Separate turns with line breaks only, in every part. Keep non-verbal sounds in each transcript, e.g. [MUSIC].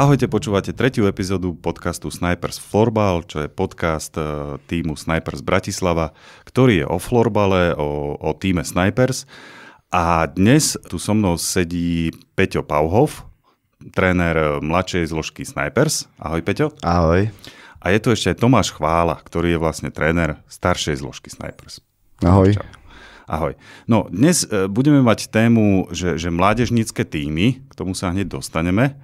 Ahojte, počúvate tretiu epizódu podcastu Snipers Florbal, čo je podcast e, týmu Snipers Bratislava, ktorý je o florbale, o, o týme Snipers. A dnes tu so mnou sedí Peťo Pauhov, tréner mladšej zložky Snipers. Ahoj Peťo.
Ahoj.
A je tu ešte aj Tomáš Chvála, ktorý je vlastne tréner staršej zložky Snipers.
Ahoj.
Čau. Ahoj. No, dnes e, budeme mať tému, že, že mládežnícke týmy, k tomu sa hneď dostaneme,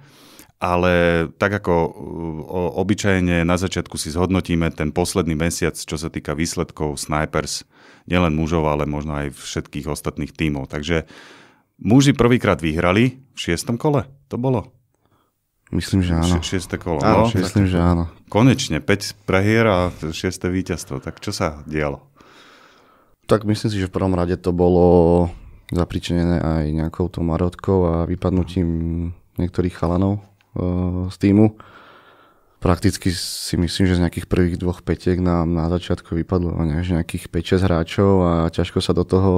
ale tak ako o, obyčajne na začiatku si zhodnotíme ten posledný mesiac, čo sa týka výsledkov Snipers, nielen mužov, ale možno aj všetkých ostatných tímov. Takže muži prvýkrát vyhrali v šiestom kole, to bolo?
Myslím, že áno.
Šieste kolo,
áno,
no?
Myslím, že áno.
Konečne, 5 prehier a šieste víťazstvo. Tak čo sa dialo?
Tak myslím si, že v prvom rade to bolo zapričenené aj nejakou tou marotkou a vypadnutím niektorých chalanov uh, z týmu. Prakticky si myslím, že z nejakých prvých dvoch petiek nám na začiatku vypadlo nejakých 5-6 hráčov a ťažko sa do toho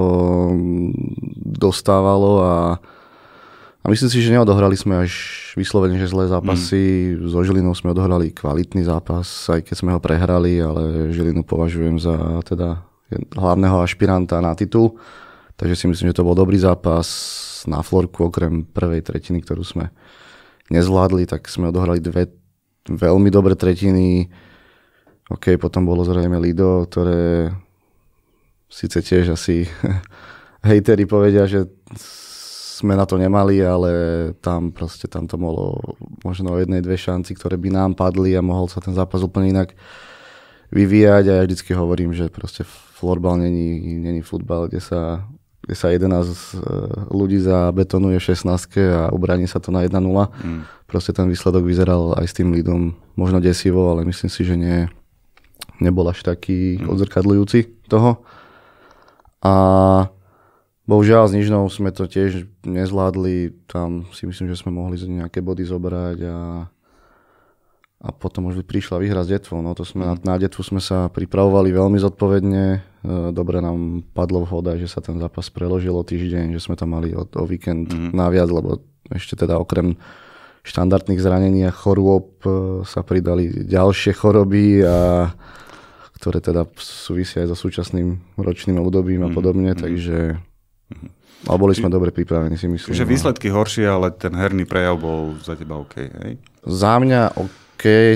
dostávalo a, a myslím si, že neodohrali sme až vyslovene, že zlé zápasy. Mm. So Žilinou sme odohrali kvalitný zápas, aj keď sme ho prehrali, ale Žilinu považujem za teda hlavného ašpiranta na titul. Takže si myslím, že to bol dobrý zápas na florku, okrem prvej tretiny, ktorú sme nezvládli, tak sme odohrali dve veľmi dobré tretiny. OK, potom bolo zrejme Lido, ktoré síce tiež asi [LAUGHS] hejteri povedia, že sme na to nemali, ale tam proste tam to bolo možno jednej, dve šanci, ktoré by nám padli a mohol sa ten zápas úplne inak vyvíjať a ja vždycky hovorím, že proste florbal není, není futbal, kde sa, kde sa 11 e, ľudí zabetonuje v 16 a ubraní sa to na 1-0. Mm. Proste ten výsledok vyzeral aj s tým lídom možno desivo, ale myslím si, že nie, nebol až taký mm. odzrkadľujúci toho. A bohužiaľ s Nižnou sme to tiež nezvládli, tam si myslím, že sme mohli nejaké body zobrať a a potom už by prišla výhra s detvou. No to sme, mm. na, na detvu sme sa pripravovali veľmi zodpovedne. E, dobre nám padlo vhoda, že sa ten zápas preložil o týždeň, že sme tam mali o, o víkend mm. naviac, lebo ešte teda okrem štandardných zranení a chorôb e, sa pridali ďalšie choroby, a, ktoré teda súvisia aj so súčasným ročným obdobím a mhm. podobne, mm. takže mm. Ale boli sme dobre pripravení, si myslím.
Že no. výsledky horšie, ale ten herný prejav bol za teba OK, hej?
Za mňa OK,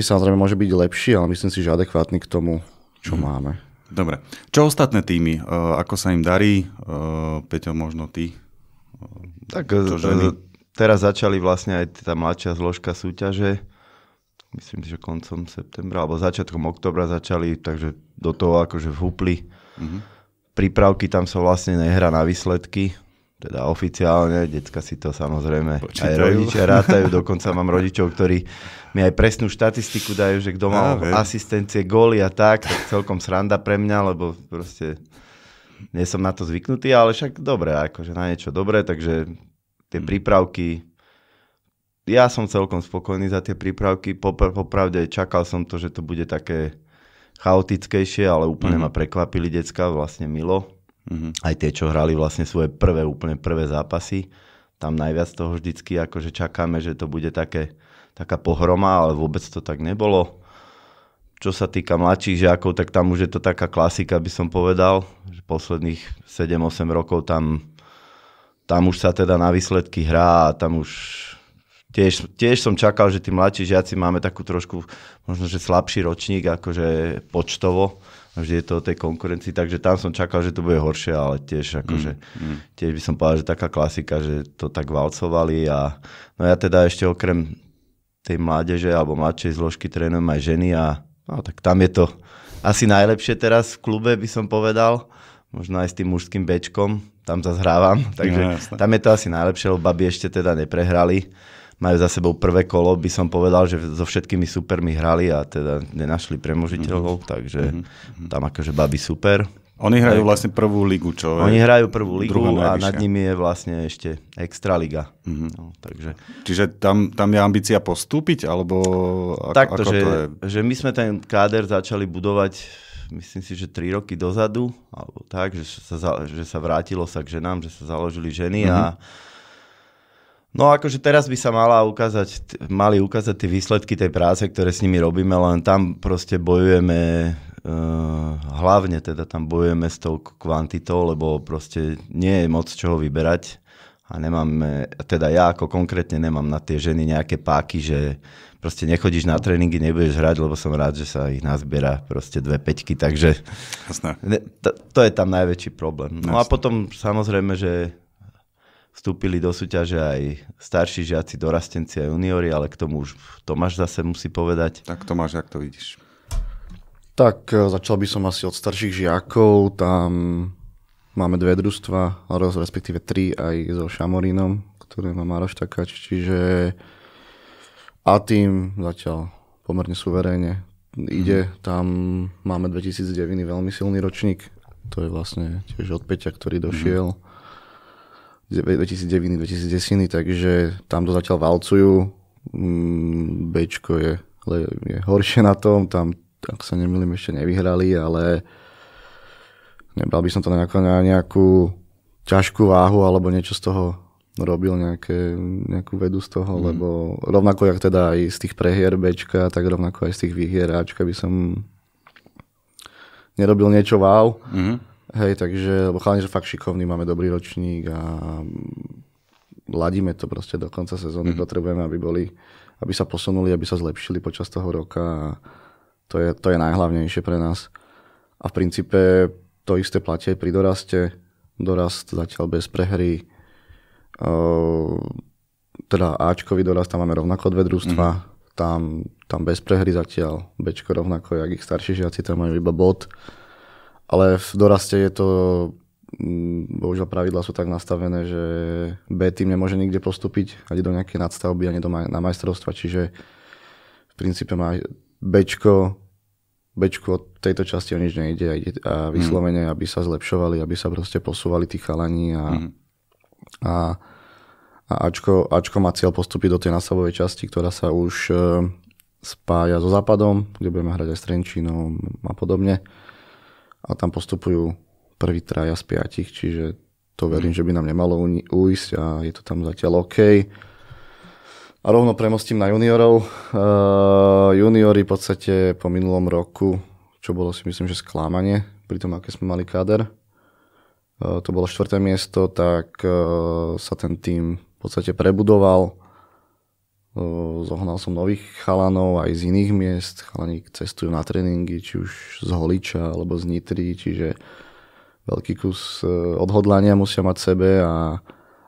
samozrejme môže byť lepší, ale myslím si, že adekvátny k tomu, čo hmm. máme.
Dobre. Čo ostatné týmy? Uh, ako sa im darí? Uh, Peťo, možno ty?
Uh, tak teraz začali vlastne aj tá mladšia zložka súťaže. Myslím, že koncom septembra alebo začiatkom oktobra začali, takže do toho akože vhúpli. Uh-huh. Prípravky tam sa vlastne nehrá na výsledky, teda oficiálne, decka si to samozrejme Počítajú. aj rodičia [LAUGHS] rátajú, dokonca mám rodičov, ktorí mi aj presnú štatistiku dajú, že kto mal ja, asistencie, góly a tak, tak celkom sranda pre mňa, lebo proste nie som na to zvyknutý, ale však dobre, akože na niečo dobré, takže tie hmm. prípravky, ja som celkom spokojný za tie prípravky, Popr- popravde čakal som to, že to bude také chaotickejšie, ale úplne mm. ma prekvapili decka, vlastne milo, Mm-hmm. Aj tie, čo hrali vlastne svoje prvé, úplne prvé zápasy. Tam najviac toho vždycky akože čakáme, že to bude také, taká pohroma, ale vôbec to tak nebolo. Čo sa týka mladších žiakov, tak tam už je to taká klasika, by som povedal. Že posledných 7-8 rokov tam, tam už sa teda na výsledky hrá a tam už tiež, tiež som čakal, že tí mladší žiaci máme takú trošku možno, že slabší ročník, akože počtovo vždy je to o tej konkurencii, takže tam som čakal, že to bude horšie, ale tiež akože, mm, mm. tiež by som povedal, že taká klasika, že to tak valcovali a no ja teda ešte okrem tej mládeže alebo mladšej zložky trénujem aj ženy a no, tak tam je to asi najlepšie teraz v klube, by som povedal. Možno aj s tým mužským bečkom, tam zase hrávam, [LAUGHS] takže no, tam je to asi najlepšie, lebo baby ešte teda neprehrali majú za sebou prvé kolo, by som povedal, že so všetkými supermi hrali a teda nenašli premožiteľov, mm-hmm. takže mm-hmm. tam akože babi super.
Oni hrajú vlastne prvú ligu, čo
Oni hrajú prvú ligu a nad nimi je vlastne ešte Extraliga. Mm-hmm. No, takže...
Čiže tam, tam je ambícia postúpiť, alebo ako,
Takto,
ako
že,
to je?
že my sme ten káder začali budovať myslím si, že 3 roky dozadu, alebo tak, že sa, že sa vrátilo sa k ženám, že sa založili ženy mm-hmm. a No akože teraz by sa mala ukázať, mali ukázať tie výsledky tej práce, ktoré s nimi robíme, len tam proste bojujeme, uh, hlavne teda tam bojujeme s tou kvantitou, lebo proste nie je moc čoho vyberať a nemáme, teda ja ako konkrétne nemám na tie ženy nejaké páky, že proste nechodíš na tréningy, nebudeš hrať, lebo som rád, že sa ich nazbiera proste dve peťky, takže
Jasné.
To, to je tam najväčší problém. No Jasné. a potom samozrejme, že vstúpili do súťaže aj starší žiaci, dorastenci a juniori, ale k tomu už Tomáš zase musí povedať.
Tak Tomáš, jak to vidíš?
Tak e, začal by som asi od starších žiakov, tam máme dve družstva, respektíve tri aj so Šamorínom, ktoré má Maroš Takáč, čiže a tým zatiaľ pomerne suverénne ide. Tam máme 2009 veľmi silný ročník, to je vlastne tiež od Peťa, ktorý došiel. Mm-hmm 2009-2010, takže tam to zatiaľ valcujú. Mm, Bčko je, je horšie na tom, tam, ak sa nemýlim, ešte nevyhrali, ale nebral by som to na nejakú ťažkú váhu alebo niečo z toho robil nejaké, nejakú vedu z toho, mm. lebo rovnako jak teda aj z tých prehier Bčka, tak rovnako aj z tých výhier Ačka by som nerobil niečo wow. Mm. Hej, takže, lebo chalani, že fakt šikovný, máme dobrý ročník a ladíme to proste do konca sezóny. Mm-hmm. Potrebujeme, aby boli, aby sa posunuli, aby sa zlepšili počas toho roka a to je, to je najhlavnejšie pre nás. A v princípe to isté platí aj pri doraste. Dorast zatiaľ bez prehry. Uh, teda Ačkový dorast, tam máme rovnako dve družstva. Mm-hmm. Tam, tam bez prehry zatiaľ. Bčko rovnako, jak ich starší žiaci, tam majú iba bod ale v doraste je to, mm, bohužiaľ pravidla sú tak nastavené, že B tým nemôže nikde postúpiť ani do nejakej nadstavby, ani do maj, na majstrovstva, čiže v princípe má Bčko, Bčko od tejto časti o nič nejde a, ide, a vyslovene, mm. aby sa zlepšovali, aby sa proste posúvali tí chalani a, mm. a, a Ačko, Ačko má cieľ postúpiť do tej nastavovej časti, ktorá sa už e, spája so Západom, kde budeme hrať aj s Trenčínom a podobne a tam postupujú prvý traja z piatich, čiže to verím, že by nám nemalo ujsť a je to tam zatiaľ OK. A rovno premostím na juniorov. Uh, juniori v podstate po minulom roku, čo bolo si myslím, že sklámanie, pri tom, aké sme mali káder, uh, to bolo štvrté miesto, tak uh, sa ten tým v podstate prebudoval Zohnal som nových chalanov aj z iných miest. Chalani cestujú na tréningy, či už z Holiča alebo z Nitry, čiže veľký kus e, odhodlania musia mať sebe a,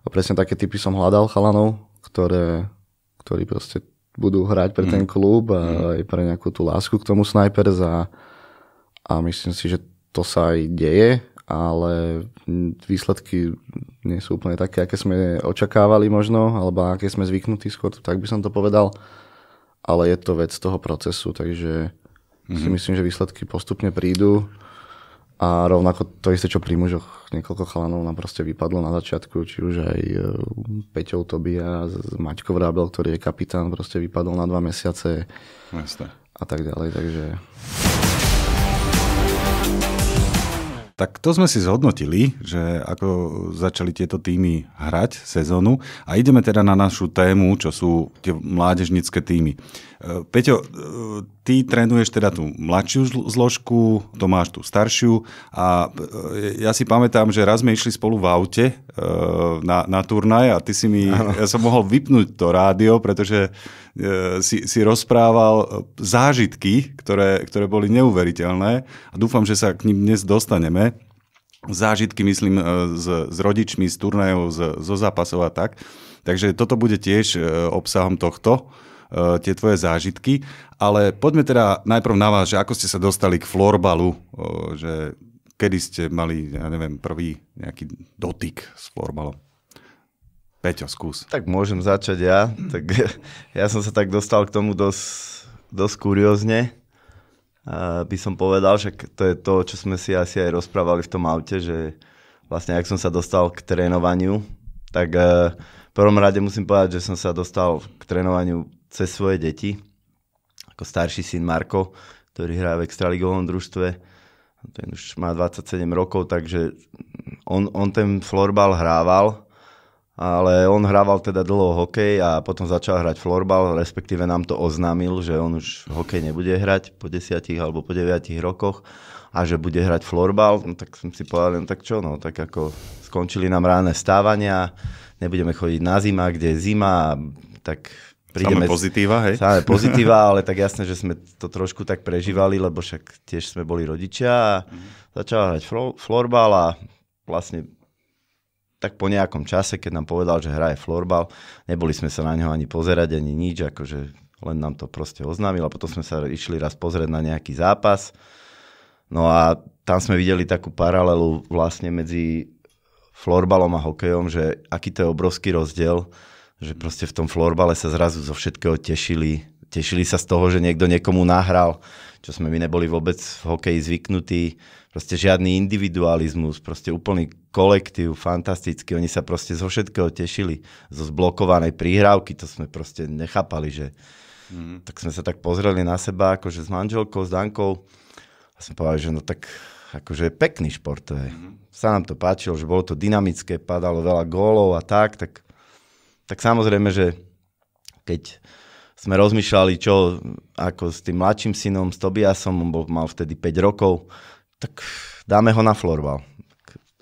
a presne také typy som hľadal chalanov, ktoré, ktorí proste budú hrať pre ten mm. klub a mm. aj pre nejakú tú lásku k tomu Snipers a, a myslím si, že to sa aj deje ale výsledky nie sú úplne také, aké sme očakávali možno, alebo aké sme zvyknutí skôr, tak by som to povedal. Ale je to vec toho procesu, takže mm-hmm. si mhm. myslím, že výsledky postupne prídu. A rovnako to isté, čo pri mužoch, niekoľko chalanov nám proste vypadlo na začiatku, či už aj e, Peťou Tobia, Maťko Vrábel, ktorý je kapitán, proste vypadol na dva mesiace
Jasne.
a tak ďalej, takže...
Tak to sme si zhodnotili, že ako začali tieto týmy hrať sezónu a ideme teda na našu tému, čo sú tie mládežnické týmy. E, Peťo, e, ty trénuješ teda tú mladšiu zložku, Tomáš tú staršiu a e, ja si pamätám, že raz sme išli spolu v aute na, na turnaj a ty si mi, ja som mohol vypnúť to rádio, pretože si, si rozprával zážitky, ktoré, ktoré boli neuveriteľné a dúfam, že sa k ním dnes dostaneme. Zážitky, myslím, s, s rodičmi, z turnajov, z, zo zápasov a tak. Takže toto bude tiež obsahom tohto, tie tvoje zážitky. Ale poďme teda najprv na vás, že ako ste sa dostali k florbalu, že kedy ste mali, ja neviem, prvý nejaký dotyk s florbalom. Peťo, skús.
Tak môžem začať ja. Tak [LAUGHS] ja som sa tak dostal k tomu dosť, dosť kuriózne. by som povedal, že to je to, čo sme si asi aj rozprávali v tom aute, že vlastne ak som sa dostal k trénovaniu, tak e, v prvom rade musím povedať, že som sa dostal k trénovaniu cez svoje deti. Ako starší syn Marko, ktorý hrá v extraligovom družstve. Ten už má 27 rokov, takže on, on ten florbal hrával ale on hrával teda dlho hokej a potom začal hrať florbal, respektíve nám to oznámil, že on už hokej nebude hrať po desiatich alebo po deviatich rokoch a že bude hrať florbal, no tak som si povedal, no tak čo, no tak ako skončili nám ráne stávania, nebudeme chodiť na zima, kde je zima, tak
prídeme... Samé pozitíva, hej? [LAUGHS]
Samé pozitíva, [LAUGHS] ale tak jasné, že sme to trošku tak prežívali, lebo však tiež sme boli rodičia a mm. začal hrať florbal a vlastne tak po nejakom čase, keď nám povedal, že hraje florbal, neboli sme sa na neho ani pozerať, ani nič, akože len nám to proste oznámil a potom sme sa išli raz pozrieť na nejaký zápas. No a tam sme videli takú paralelu vlastne medzi florbalom a hokejom, že aký to je obrovský rozdiel, že proste v tom florbale sa zrazu zo všetkého tešili. Tešili sa z toho, že niekto niekomu nahral, čo sme my neboli vôbec v hokeji zvyknutí proste žiadny individualizmus, proste úplný kolektív, fantastický. Oni sa proste zo všetkého tešili. Zo zblokovanej príhrávky, to sme proste nechápali, že... Mm. Tak sme sa tak pozreli na seba, akože s manželkou, s Dankou a sme povedali, že no tak akože pekný šport to je. Mm. Sa nám to páčilo, že bolo to dynamické, padalo veľa gólov a tak, tak, tak samozrejme, že keď sme rozmýšľali, čo ako s tým mladším synom, s Tobiasom, on mal vtedy 5 rokov, tak dáme ho na florbal.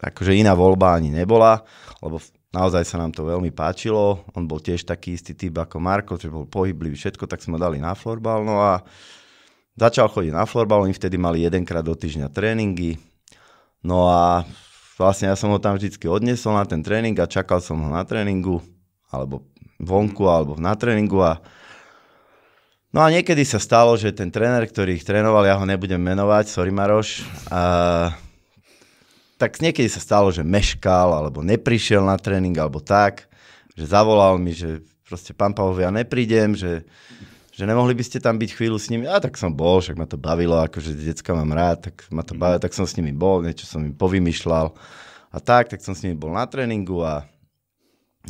Akože iná voľba ani nebola, lebo naozaj sa nám to veľmi páčilo. On bol tiež taký istý typ ako Marko, že bol pohyblivý všetko, tak sme ho dali na florbal. No a začal chodiť na florbal, oni vtedy mali jedenkrát do týždňa tréningy. No a vlastne ja som ho tam vždycky odnesol na ten tréning a čakal som ho na tréningu, alebo vonku, alebo na tréningu a No a niekedy sa stalo, že ten tréner, ktorý ich trénoval, ja ho nebudem menovať, sorry Maroš, a, tak niekedy sa stalo, že meškal, alebo neprišiel na tréning, alebo tak, že zavolal mi, že proste pán Pavov, ja neprídem, že, že nemohli by ste tam byť chvíľu s nimi. A tak som bol, však ma to bavilo, akože decka mám rád, tak ma to bavilo, tak som s nimi bol, niečo som im povymýšľal a tak, tak som s nimi bol na tréningu a,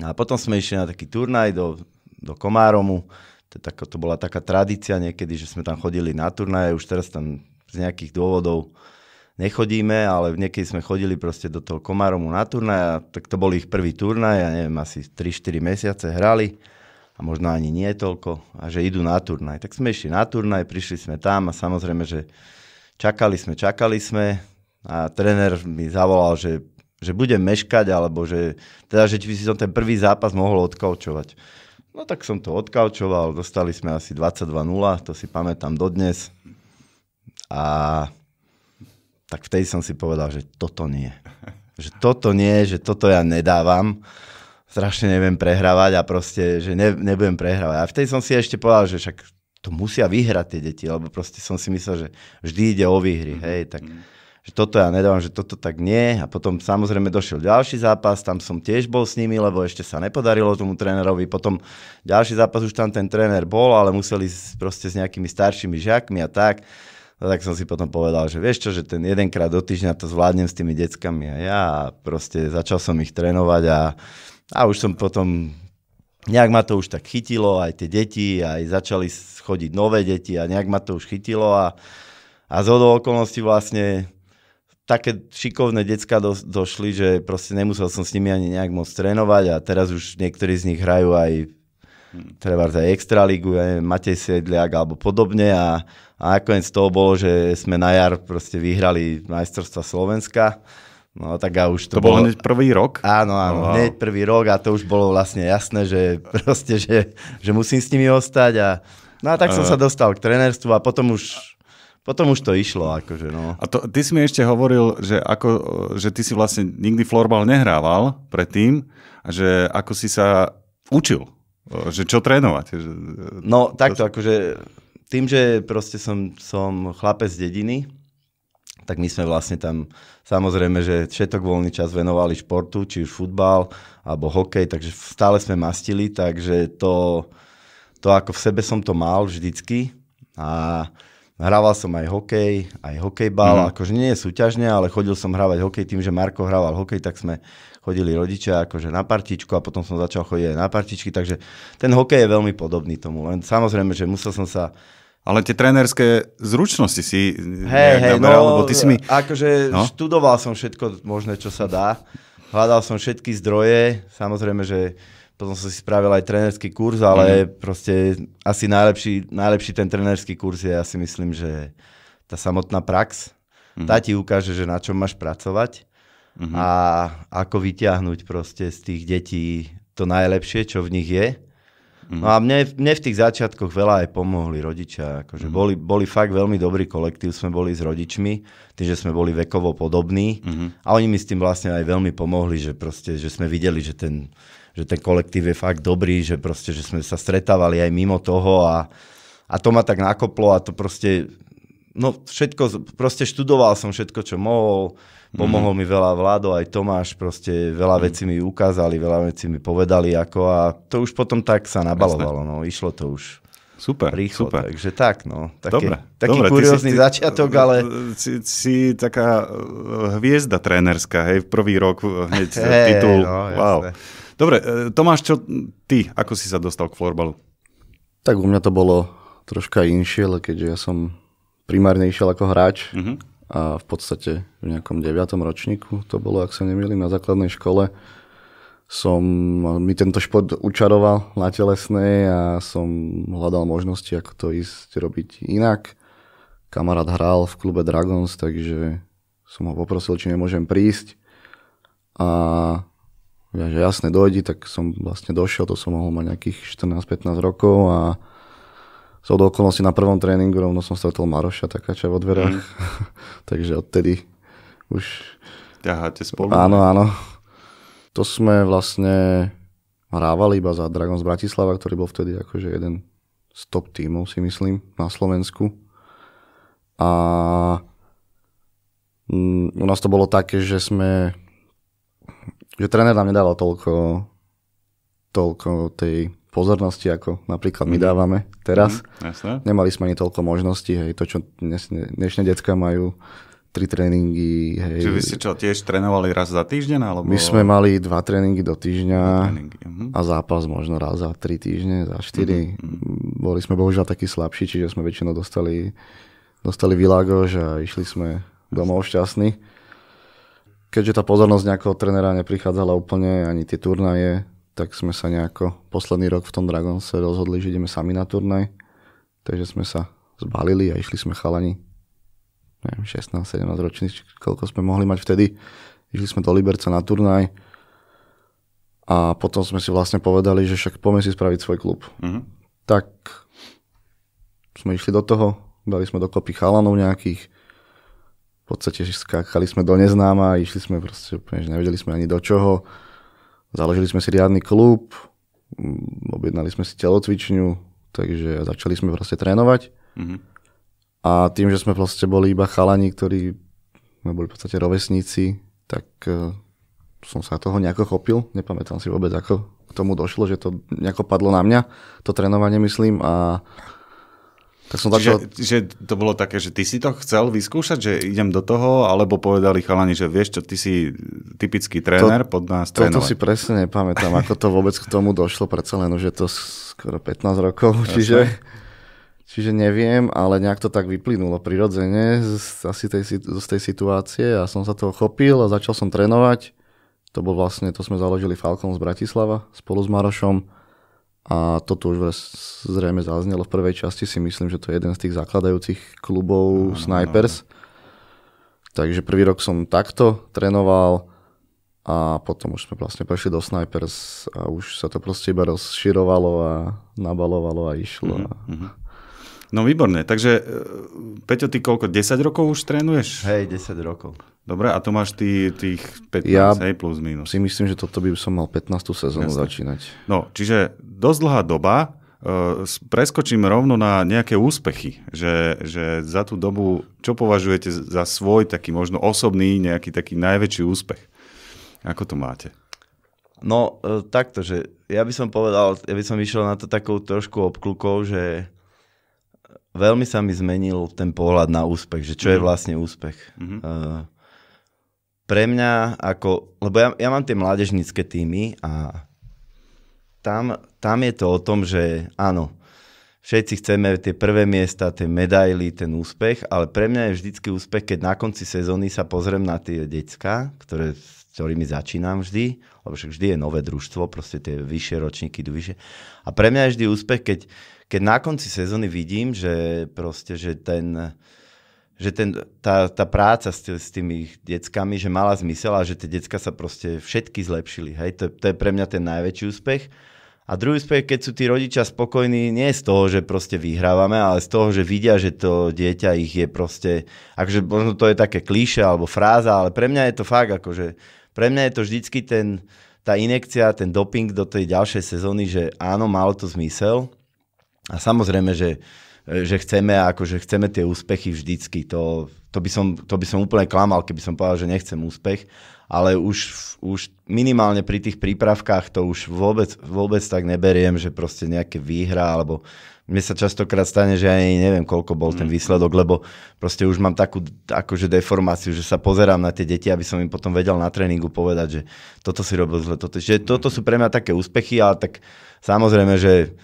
a potom sme išli na taký turnaj do, do Komáromu, to, tak, to bola taká tradícia niekedy, že sme tam chodili na turnaje, už teraz tam z nejakých dôvodov nechodíme, ale niekedy sme chodili proste do toho Komaromu na turnaj, tak to bol ich prvý turnaj, ja neviem, asi 3-4 mesiace hrali a možno ani nie toľko, a že idú na turnaj. Tak sme išli na turnaj, prišli sme tam a samozrejme, že čakali sme, čakali sme. A tréner mi zavolal, že, že budem meškať, alebo že, teda, že by si som ten prvý zápas mohol odkaučovať. No tak som to odkaučoval, dostali sme asi 22-0, to si pamätám dodnes. A tak vtedy som si povedal, že toto nie. Že toto nie, že toto ja nedávam. Strašne neviem prehrávať a proste, že ne, nebudem prehrávať. A vtedy som si ešte povedal, že však to musia vyhrať tie deti, lebo proste som si myslel, že vždy ide o výhry, hej, tak... Mm že toto ja nedávam, že toto tak nie. A potom samozrejme došiel ďalší zápas, tam som tiež bol s nimi, lebo ešte sa nepodarilo tomu trénerovi. Potom ďalší zápas už tam ten tréner bol, ale museli proste s nejakými staršími žiakmi a tak. No tak som si potom povedal, že vieš čo, že ten jedenkrát do týždňa to zvládnem s tými deckami a ja a proste začal som ich trénovať a, a už som potom nejak ma to už tak chytilo, aj tie deti, aj začali chodiť nové deti a nejak ma to už chytilo a, a z okolností vlastne také šikovné decka do, došli, že proste nemusel som s nimi ani nejak moc trénovať a teraz už niektorí z nich hrajú aj treba aj Extraligu, ja neviem, Matej Siedliak alebo podobne a, a nakoniec toho bolo, že sme na jar proste vyhrali majstrovstva Slovenska. No tak a už
to, to bolo... hneď prvý rok?
Áno, áno, oh, hneď prvý rok a to už bolo vlastne jasné, že proste, že, že musím s nimi ostať a no a tak som uh... sa dostal k trenerstvu a potom už potom už to išlo, akože no.
A to, ty si mi ešte hovoril, že, ako, že ty si vlastne nikdy florbal nehrával predtým a že ako si sa učil, že čo trénovať. Že,
no to... takto, akože tým, že proste som, som chlapec z dediny, tak my sme vlastne tam, samozrejme, že všetok voľný čas venovali športu, či už futbal, alebo hokej, takže stále sme mastili, takže to, to ako v sebe som to mal vždycky a Hrával som aj hokej, aj hokejbal, mm. akože nie je súťažne, ale chodil som hrávať hokej tým, že Marko hrával hokej, tak sme chodili rodičia akože na partičku a potom som začal chodiť aj na partičky, takže ten hokej je veľmi podobný tomu, len samozrejme, že musel som sa
ale tie trénerské zručnosti si
hey, hey, no, lebo ty si mi... akože no? študoval som všetko možné, čo sa dá, hľadal som všetky zdroje, samozrejme, že potom som si spravil aj trénerský kurz, ale mm. proste asi najlepší, najlepší ten trénerský kurz je, ja si myslím, že tá samotná prax. Mm. Tá ti ukáže, že na čom máš pracovať mm-hmm. a ako vyťahnuť proste z tých detí to najlepšie, čo v nich je. Mm-hmm. No a mne, mne v tých začiatkoch veľa aj pomohli rodičia. Akože mm-hmm. boli, boli fakt veľmi dobrý kolektív, sme boli s rodičmi, tým, že sme boli vekovo podobní. Mm-hmm. A oni mi s tým vlastne aj veľmi pomohli, že, proste, že sme videli, že ten že ten kolektív je fakt dobrý, že proste, že sme sa stretávali aj mimo toho a, a to ma tak nakoplo a to proste, no všetko, proste študoval som všetko, čo mohol, pomohol mm. mi veľa Vlado, aj Tomáš, proste veľa mm. vecí mi ukázali, veľa vecí mi povedali ako a to už potom tak sa nabalovalo, no, išlo to už.
Super,
rýchlo,
super.
Takže tak, no. Také,
dobre,
taký
dobre,
kuriózny
si,
začiatok, ale...
Si, si taká hviezda trénerská, hej, prvý rok hneď
hey,
titul.
No,
wow. Dobre, e, Tomáš, čo ty, ako si sa dostal k florbalu?
Tak u mňa to bolo troška inšie, ale keďže ja som primárne išiel ako hráč uh-huh. a v podstate v nejakom 9. ročníku to bolo, ak sa nemýlim, na základnej škole, som mi tento šport učaroval na telesnej a som hľadal možnosti, ako to ísť robiť inak. Kamarát hral v klube Dragons, takže som ho poprosil, či nemôžem prísť. A ja, že jasne dojdi, tak som vlastne došiel, to som mohol mať nejakých 14-15 rokov a som do na prvom tréningu rovno som stretol Maroša Takáča vo dverách, mm. [LAUGHS] takže odtedy už...
Ťaháte spolu?
Áno, áno. To sme vlastne hrávali iba za Dragons Bratislava, ktorý bol vtedy akože jeden z top tímov, si myslím, na Slovensku. A mm, u nás to bolo také, že sme že tréner nám nedával toľko, toľko tej pozornosti, ako napríklad my mhm. dávame teraz.
Mm,
Nemali sme ani toľko možností, hej, to, čo dnes, dnešné decka majú, tri tréningy. Hej.
Čiže vy ste čo, tiež trénovali raz za týždeň? Alebo...
My sme mali dva tréningy do týždňa
tréningy, uh-huh.
a zápas možno raz za tri týždne, za štyri. Uh-huh. Boli sme bohužiaľ takí slabší, čiže sme väčšinou dostali, dostali vylágož a išli sme domov šťastní keďže tá pozornosť nejakého trenera neprichádzala úplne, ani tie turnaje, tak sme sa nejako posledný rok v tom Dragonse rozhodli, že ideme sami na turnaj. Takže sme sa zbalili a išli sme chalani, neviem, 16-17 ročný, koľko sme mohli mať vtedy. Išli sme do Liberca na turnaj a potom sme si vlastne povedali, že však poďme si spraviť svoj klub. Uh-huh. Tak sme išli do toho, dali sme dokopy chalanov nejakých, v podstate skákali sme do neznáma, išli sme proste úplne, že nevedeli sme ani do čoho. Založili sme si riadny klub, mm, objednali sme si telocvičňu, takže začali sme proste trénovať. Mm-hmm. A tým, že sme proste boli iba chalani, ktorí sme boli v podstate rovesníci, tak uh, som sa toho nejako chopil. Nepamätám si vôbec, ako k tomu došlo, že to nejako padlo na mňa, to trénovanie myslím. A tak som.
Čiže, že to bolo také, že ty si to chcel vyskúšať, že idem do toho, alebo povedali chalani, že vieš čo, ty si typický tréner, to, pod nás trénovať.
Toto si presne nepamätám, ako to vôbec k tomu došlo, predsa len už je to skoro 15 rokov, [LAUGHS] čiže, čiže neviem, ale nejak to tak vyplynulo prirodzene z, asi tej, z tej situácie a som sa toho chopil a začal som trénovať. To bol vlastne, to sme založili Falcon z Bratislava spolu s Marošom a toto už zrejme zaznelo v prvej časti, si myslím, že to je jeden z tých zakladajúcich klubov no, Snipers. No, no. Takže prvý rok som takto trénoval a potom už sme vlastne prešli do Snipers a už sa to proste iba rozširovalo a nabalovalo a išlo. Mm-hmm.
No výborné, takže e, Peťo, ty koľko, 10 rokov už trénuješ?
Hej, 10 rokov.
Dobre, a to máš ty, tých 15, ja hej, plus minus.
si myslím, že toto by som mal 15. sezónu Jasne. začínať.
No, čiže dosť dlhá doba. Uh, preskočím rovno na nejaké úspechy, že, že za tú dobu, čo považujete za svoj taký možno osobný, nejaký taký najväčší úspech? Ako to máte?
No, uh, takto, že ja by som povedal, ja by som išiel na to takou trošku obklukou, že veľmi sa mi zmenil ten pohľad na úspech, že čo mm. je mhm. vlastne úspech. Mm-hmm. Uh, pre mňa ako, lebo ja, ja mám tie mládežnícke týmy a tam, tam je to o tom, že áno, všetci chceme tie prvé miesta, tie medaily, ten úspech, ale pre mňa je vždycky úspech, keď na konci sezóny sa pozriem na tie decka, ktoré ktorými začínam vždy, lebo však vždy je nové družstvo, proste tie vyššie ročníky idú vyššie. A pre mňa je vždy úspech, keď, keď na konci sezóny vidím, že proste, že ten, že ten, tá, tá práca s, tý, s tými deckami, že mala zmysel a že tie decka sa proste všetky zlepšili. Hej? To, to je pre mňa ten najväčší úspech. A druhý úspech, keď sú tí rodičia spokojní, nie z toho, že proste vyhrávame, ale z toho, že vidia, že to dieťa ich je proste, akože možno to je také klíše alebo fráza, ale pre mňa je to fakt, akože pre mňa je to vždycky ten, tá inekcia, ten doping do tej ďalšej sezóny, že áno, malo to zmysel. A samozrejme, že, že chceme, akože chceme tie úspechy vždycky. To, to, by som, to by som úplne klamal, keby som povedal, že nechcem úspech ale už, už minimálne pri tých prípravkách to už vôbec, vôbec tak neberiem, že proste nejaké výhra, alebo mne sa častokrát stane, že ani neviem, koľko bol ten mm. výsledok, lebo proste už mám takú akože deformáciu, že sa pozerám na tie deti, aby som im potom vedel na tréningu povedať, že toto si robil zle, toto, že toto sú pre mňa také úspechy, ale tak samozrejme, že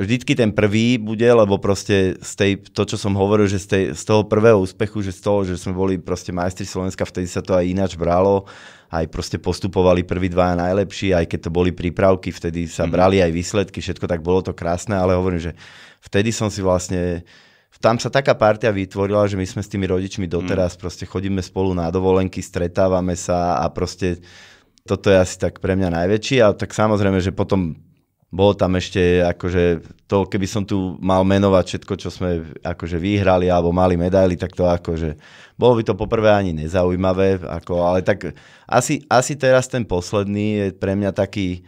vždycky ten prvý bude, lebo proste z tej, to, čo som hovoril, že z, tej, z toho prvého úspechu, že z toho, že sme boli proste majstri Slovenska, vtedy sa to aj ináč bralo, aj proste postupovali prví dvaja najlepší, aj keď to boli prípravky, vtedy sa mm-hmm. brali aj výsledky, všetko tak bolo to krásne, ale hovorím, že vtedy som si vlastne tam sa taká partia vytvorila, že my sme s tými rodičmi doteraz mm. proste chodíme spolu na dovolenky, stretávame sa a proste toto je asi tak pre mňa najväčší a tak samozrejme, že potom bolo tam ešte, akože to, keby som tu mal menovať všetko, čo sme akože vyhrali alebo mali medaily, tak to akože, bolo by to poprvé ani nezaujímavé, ako, ale tak asi, asi teraz ten posledný je pre mňa taký,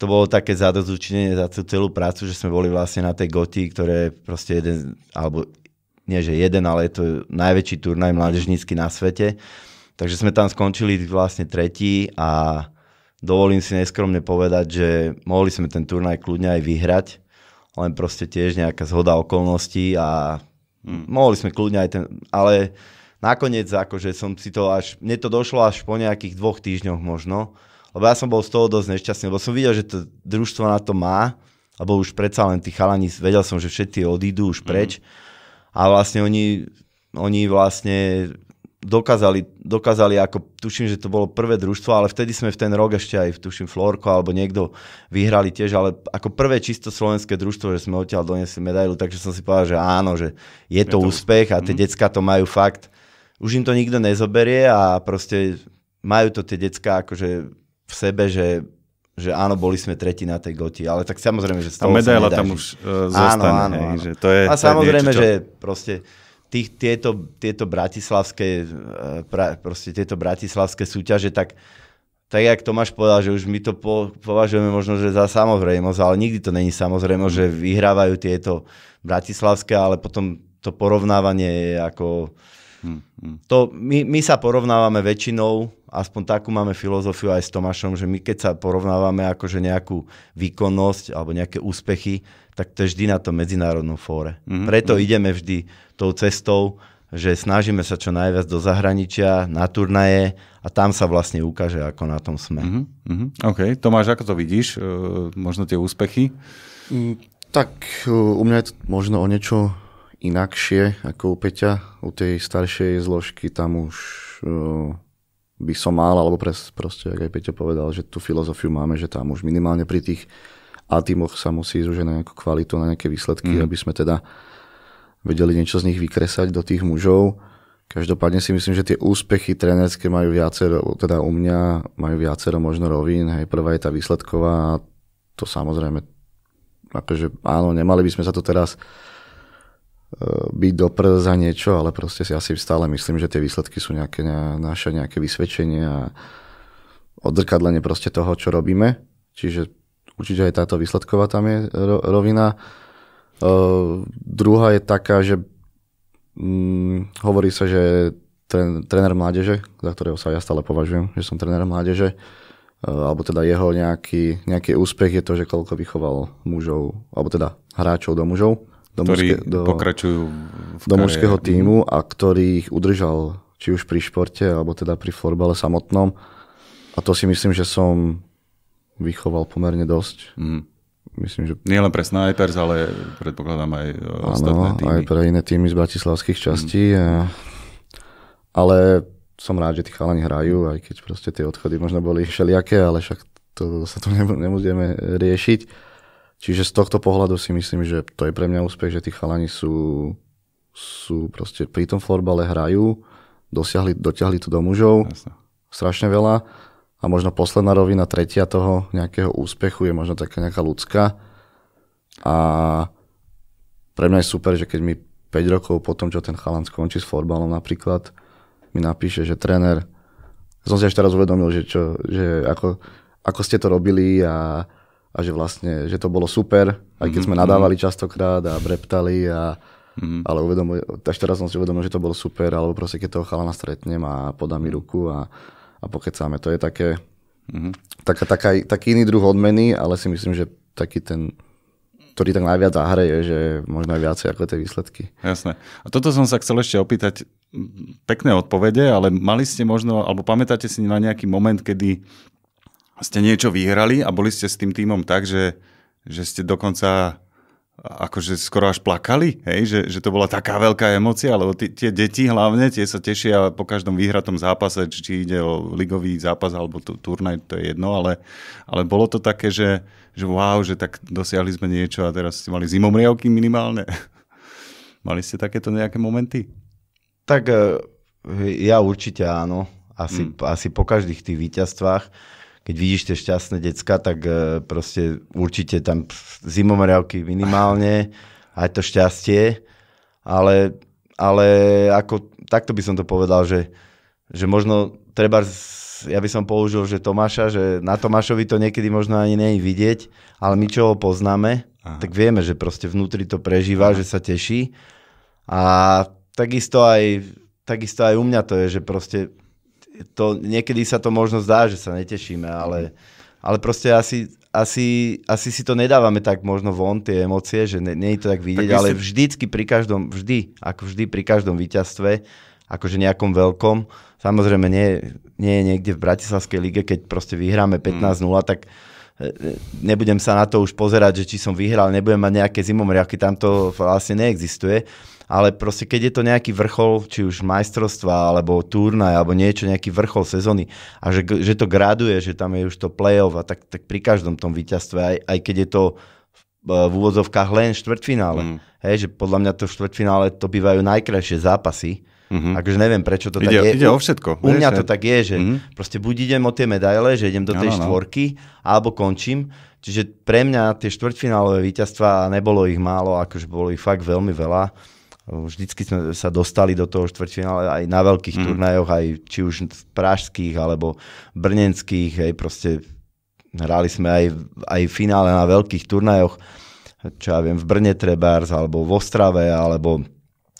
to bolo také zadozučenie za tú celú prácu, že sme boli vlastne na tej goti, ktoré proste jeden, alebo nie že jeden, ale je to najväčší turnaj mládežnícky na svete. Takže sme tam skončili vlastne tretí a dovolím si neskromne povedať, že mohli sme ten turnaj kľudne aj vyhrať, len proste tiež nejaká zhoda okolností a hmm. mohli sme kľudne aj ten, ale nakoniec akože som si to až, mne to došlo až po nejakých dvoch týždňoch možno, lebo ja som bol z toho dosť nešťastný, lebo som videl, že to družstvo na to má, lebo už predsa len tí chalani, vedel som, že všetci odídu už preč hmm. a vlastne oni, oni vlastne dokázali, dokázali ako, tuším, že to bolo prvé družstvo, ale vtedy sme v ten rok ešte aj, tuším, Florko alebo niekto vyhrali tiež, ale ako prvé čisto slovenské družstvo, že sme odtiaľ doniesli medailu, takže som si povedal, že áno, že je to, je to úspech a tie mm. decka to majú fakt, už im to nikto nezoberie a proste majú to tie decka akože v sebe, že že áno, boli sme tretí na tej goti, ale tak samozrejme, že z toho
A medaila tam už uh, zostane. Áno, áno, hej, áno. Že to je,
a to samozrejme, je niečo, čo... že proste tých, tieto, tieto bratislavské, eh, pra, proste tieto bratislavské súťaže, tak tak jak Tomáš povedal, že už my to po, považujeme možno že za samozrejmosť, ale nikdy to není samozrejmosť, že vyhrávajú tieto bratislavské, ale potom to porovnávanie je ako... Hmm, hmm. To, my, my sa porovnávame väčšinou, aspoň takú máme filozofiu aj s Tomášom, že my keď sa porovnávame akože nejakú výkonnosť alebo nejaké úspechy, tak to je vždy na tom medzinárodnom fóre. hmm Preto hmm. ideme vždy tou cestou, že snažíme sa čo najviac do zahraničia, na turnaje a tam sa vlastne ukáže, ako na tom sme. Uh-huh.
OK. Tomáš, ako to vidíš? Uh, možno tie úspechy?
Mm, tak uh, u mňa je to možno o niečo inakšie ako u Peťa. U tej staršej zložky tam už uh, by som mal, alebo pres, proste, ako aj Peťo povedal, že tú filozofiu máme, že tam už minimálne pri tých A tímoch sa musí ísť už na nejakú kvalitu, na nejaké výsledky, uh-huh. aby sme teda vedeli niečo z nich vykresať do tých mužov. Každopádne si myslím, že tie úspechy trénerské majú viacero, teda u mňa majú viacero možno rovín. Hej, prvá je tá výsledková a to samozrejme, akože áno, nemali by sme sa tu teraz uh, byť do za niečo, ale proste si asi stále myslím, že tie výsledky sú nejaké na, naše nejaké vysvedčenie a odzrkadlenie proste toho, čo robíme. Čiže určite aj táto výsledková tam je rovina. Uh, druhá je taká, že um, hovorí sa, že tren, tréner mládeže, za ktorého sa ja stále považujem, že som tréner mládeže, uh, alebo teda jeho nejaký, nejaký úspech je to, že koľko vychoval mužov, alebo teda hráčov do mužov,
do, ktorí mužské, do, pokračujú
v do mužského týmu a ktorý ich udržal či už pri športe, alebo teda pri florbale samotnom. A to si myslím, že som vychoval pomerne dosť. Mm.
Myslím, že... Nie len pre Snipers, ale predpokladám aj Áno, ostatné týmy.
aj pre iné týmy z bratislavských častí. Mm. Ale som rád, že tí chalani hrajú, aj keď proste tie odchody možno boli všelijaké, ale však to sa tu nebudeme riešiť. Čiže z tohto pohľadu si myslím, že to je pre mňa úspech, že tí chalani sú, sú proste pri tom florbale hrajú, dosiahli, dotiahli to do mužov, Jasne. strašne veľa. A možno posledná rovina, tretia toho nejakého úspechu je možno taká nejaká ľudská. A pre mňa je super, že keď mi 5 rokov po tom, čo ten chalan skončí s florbalom napríklad, mi napíše, že tréner, som si až teraz uvedomil, že, čo, že ako, ako ste to robili a, a že vlastne, že to bolo super, aj keď sme mhm, nadávali mhm. častokrát a breptali a, mm-hmm. ale uvedomuj, až teraz som si uvedomil, že to bolo super, alebo proste keď toho chalana stretnem a podá mi ruku a, a pokecáme. To je také, mm-hmm. taká, taká, taký iný druh odmeny, ale si myslím, že taký ten ktorý tak najviac zahraje, že možno aj viacej ako tie výsledky.
Jasné. A toto som sa chcel ešte opýtať, pekné odpovede, ale mali ste možno, alebo pamätáte si na nejaký moment, kedy ste niečo vyhrali a boli ste s tým týmom tak, že, že ste dokonca akože skoro až plakali, hej? Že, že to bola taká veľká emocia, lebo t- tie deti hlavne, tie sa tešia po každom výhratom zápase, či ide o ligový zápas alebo tu, turnaj, to je jedno, ale, ale bolo to také, že, že wow, že tak dosiahli sme niečo a teraz ste mali zimomriavky minimálne. [LAUGHS] mali ste takéto nejaké momenty?
Tak e, ja určite áno. Asi, hmm. asi po každých tých víťazstvách keď vidíš tie šťastné decka, tak e, proste určite tam zimomriavky minimálne, [LAUGHS] aj to šťastie, ale, ale ako, takto by som to povedal, že, že možno treba, ja by som použil, že Tomáša, že na Tomášovi to niekedy možno ani nie vidieť, ale my čo ho poznáme, Aha. tak vieme, že proste vnútri to prežíva, Aha. že sa teší a takisto aj, takisto aj u mňa to je, že proste to, niekedy sa to možno zdá, že sa netešíme, ale, ale proste asi, asi, asi si to nedávame tak možno von, tie emócie, že nie, nie je to tak vidieť, tak ale si... vždycky pri každom, vždy, ako vždy pri každom víťazstve, akože nejakom veľkom, samozrejme nie, nie je niekde v Bratislavskej lige, keď proste vyhráme 15-0, mm. tak e, e, nebudem sa na to už pozerať, že či som vyhral, nebudem mať nejaké zimomriavky, tam to vlastne neexistuje ale proste keď je to nejaký vrchol, či už majstrovstva, alebo turnaj, alebo niečo, nejaký vrchol sezóny a že, že to graduje, že tam je už to play-off a tak, tak pri každom tom víťazstve, aj, aj keď je to v úvodzovkách len štvrtfinále. Mm. Hej, že podľa mňa to v štvrtfinále to bývajú najkrajšie zápasy. Mm-hmm. Akože neviem, prečo to
ide,
tak je.
Ide o všetko.
U mňa to tak je, že mm-hmm. proste buď idem o tie medaile, že idem do tej no, no, štvorky, alebo končím. Čiže pre mňa tie štvrtfinálové víťazstva, nebolo ich málo, akože bolo ich fakt veľmi veľa Vždycky sme sa dostali do toho štvrťfinále aj na veľkých mm. turnajoch, aj či už pražských alebo brnenských, hej, proste hrali sme aj, aj finále na veľkých turnajoch, čo ja viem, v Brne Trebárs, alebo v Ostrave, alebo,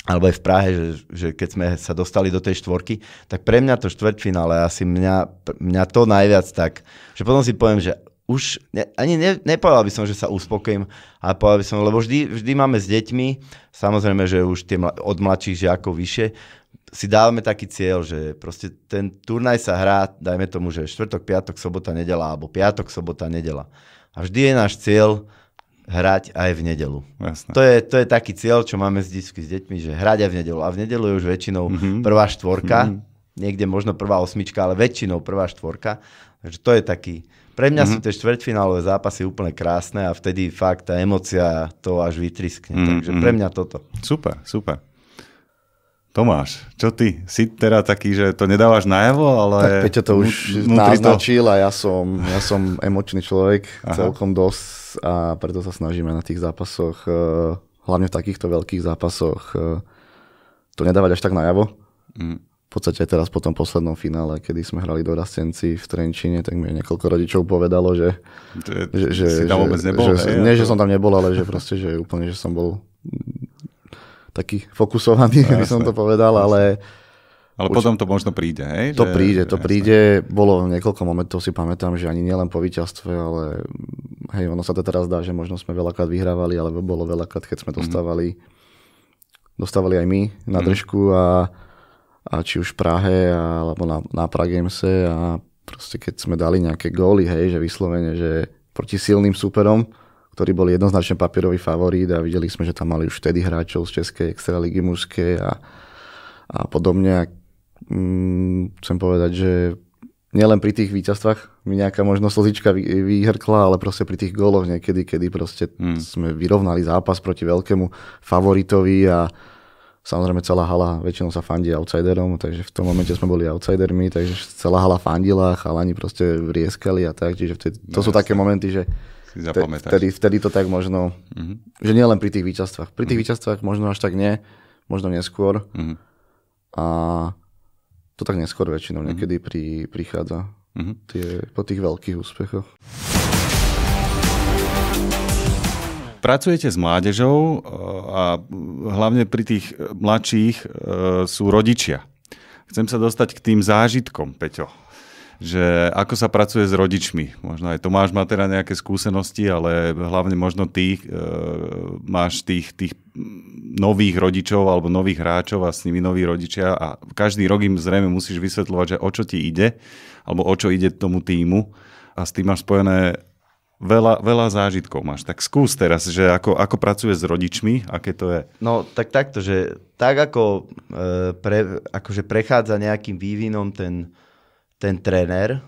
alebo aj v Prahe, že, že keď sme sa dostali do tej štvorky, tak pre mňa to štvrťfinále asi mňa, mňa to najviac tak, že potom si poviem, že už ne, ani ne, nepovedal by som, že sa uspokojím, ale povedal by som, lebo vždy, vždy máme s deťmi, samozrejme, že už tie od mladších žiakov vyššie, si dávame taký cieľ, že proste ten turnaj sa hrá, dajme tomu, že štvrtok, piatok, sobota, nedela, alebo piatok, sobota, nedela. A vždy je náš cieľ hrať aj v nedelu. Jasne. To, je, to je taký cieľ, čo máme s, s deťmi, že hrať aj v nedelu. A v nedelu je už väčšinou mm-hmm. prvá štvorka, mm-hmm. niekde možno prvá osmička, ale väčšinou prvá štvorka. Takže to je taký, pre mňa mm-hmm. sú tie štvrťfinálové zápasy úplne krásne a vtedy fakt tá emocia to až vytriskne. Mm-hmm. Takže pre mňa toto.
Super, super. Tomáš, čo ty? Si teda taký, že to nedávaš najavo, ale...
Tak Peťo to už naznačil to... a ja som, ja som emočný človek Aha. celkom dosť a preto sa snažíme na tých zápasoch, eh, hlavne v takýchto veľkých zápasoch, eh, to nedávať až tak najavo. Mm v podstate teraz po tom poslednom finále, kedy sme hrali do Rastenci v Trenčine, tak mi niekoľko rodičov povedalo, že...
že, že si tam vôbec nebol?
Že, hej, nie, že som tam nebol, ale že proste, že úplne, že som bol taký fokusovaný, [LAUGHS] by som to povedal, ale...
Ale potom to možno príde, hej?
To že, príde, to jasné. príde. Bolo niekoľko momentov, si pamätám, že ani nielen po víťazstve, ale hej, ono sa to teraz dá, že možno sme veľakrát vyhrávali, alebo bolo veľakrát, keď sme mhm. dostávali, mm. dostávali aj my na mhm. držku a a či už v Prahe alebo na, na Pragemse a proste keď sme dali nejaké góly, hej, že vyslovene, že proti silným superom, ktorí boli jednoznačne papierový favorít a videli sme, že tam mali už vtedy hráčov z Českej extraligy mužskej a, a podobne. A mm, chcem povedať, že nielen pri tých víťazstvách mi nejaká možno slzička vyhrkla, ale proste pri tých góloch niekedy, kedy proste hmm. sme vyrovnali zápas proti veľkému favoritovi a samozrejme celá hala väčšinou sa fandí outsiderom, takže v tom momente sme boli outsidermi, takže celá hala fandila, chalani proste vrieskali a tak, čiže vtedy, to no, sú jasne. také momenty, že vtedy, vtedy to tak možno, mm-hmm. že nie len pri tých víťazstvách. Pri tých mm-hmm. víťazstvách možno až tak nie, možno neskôr. Mm-hmm. A to tak neskôr väčšinou mm-hmm. niekedy pri, prichádza mm-hmm. tie, po tých veľkých úspechoch.
Pracujete s mládežou e, a hlavne pri tých mladších e, sú rodičia. Chcem sa dostať k tým zážitkom, Peťo že ako sa pracuje s rodičmi. Možno aj Tomáš má teda nejaké skúsenosti, ale hlavne možno ty e, máš tých, tých nových rodičov alebo nových hráčov a s nimi noví rodičia a každý rok im zrejme musíš vysvetľovať, že o čo ti ide alebo o čo ide tomu týmu a s tým máš spojené veľa, veľa zážitkov máš. Tak skús teraz, že ako, ako pracuje s rodičmi, aké to je.
No tak takto, že tak ako e, pre, akože prechádza nejakým vývinom ten, ten tréner,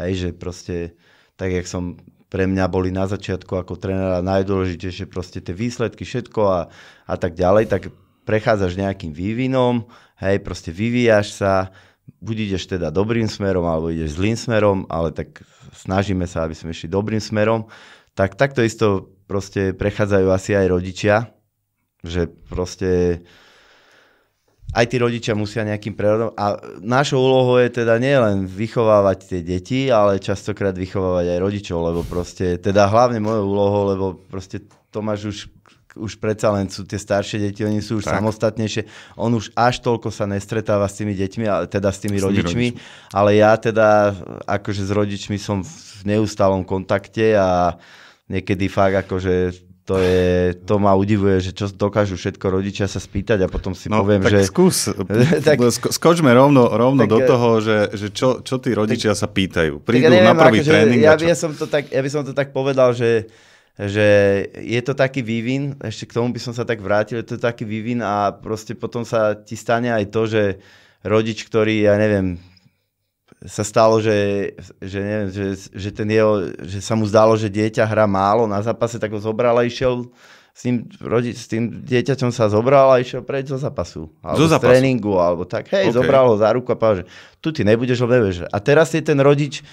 hej, že proste, tak jak som pre mňa boli na začiatku ako trénera najdôležitejšie proste tie výsledky, všetko a, a tak ďalej, tak prechádzaš nejakým vývinom, hej, proste vyvíjaš sa, buď ideš teda dobrým smerom, alebo ideš zlým smerom, ale tak snažíme sa, aby sme išli dobrým smerom, tak takto isto proste prechádzajú asi aj rodičia, že proste aj tí rodičia musia nejakým prerodom. A našou úlohou je teda nielen vychovávať tie deti, ale častokrát vychovávať aj rodičov, lebo proste, teda hlavne mojou úlohou, lebo proste Tomáš už už predsa len sú tie staršie deti, oni sú už tak. samostatnejšie. On už až toľko sa nestretáva s tými deťmi, ale teda s tými s rodičmi, rodičmi, ale ja teda akože s rodičmi som v neustálom kontakte a niekedy fakt akože to, je, to ma udivuje, že čo dokážu všetko rodičia sa spýtať a potom si no, poviem,
tak
že...
skús, [LAUGHS] tak, skočme rovno, rovno tak, do toho, že, že čo, čo tí rodičia tak, sa pýtajú. Prídu ja neviem, na prvý akože, tréning
ja, ja, som to tak, ja by som to tak povedal, že, že je to taký vývin, ešte k tomu by som sa tak vrátil, je to taký vývin a proste potom sa ti stane aj to, že rodič, ktorý, ja neviem, sa stalo, že, že, neviem, že, že, ten jeho, že sa mu zdalo, že dieťa hrá málo na zápase, tak ho zobral a išiel s tým, rodi, s tým dieťaťom sa zobral a išiel preč zo zápasu. Alebo zo zápasu. z tréningu, alebo tak. Hej, okay. zobral ho za ruku a povedal, že tu ty nebudeš, ho nevieš. A teraz je ten rodič,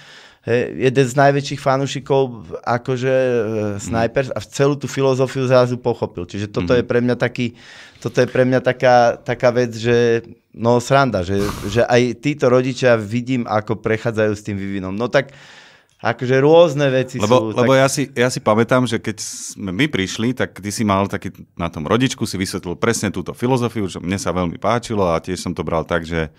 jeden z najväčších fanúšikov, akože e, sniper a celú tú filozofiu zrazu pochopil. Čiže toto mm-hmm. je pre mňa taký, toto je pre mňa taká, taká vec, že no sranda, že, že aj títo rodičia vidím, ako prechádzajú s tým vývinom. No tak akože rôzne veci
lebo,
sú.
Lebo tak... ja, si, ja si pamätám, že keď sme my prišli, tak ty si mal taký na tom rodičku, si vysvetlil presne túto filozofiu, že mne sa veľmi páčilo a tiež som to bral tak, že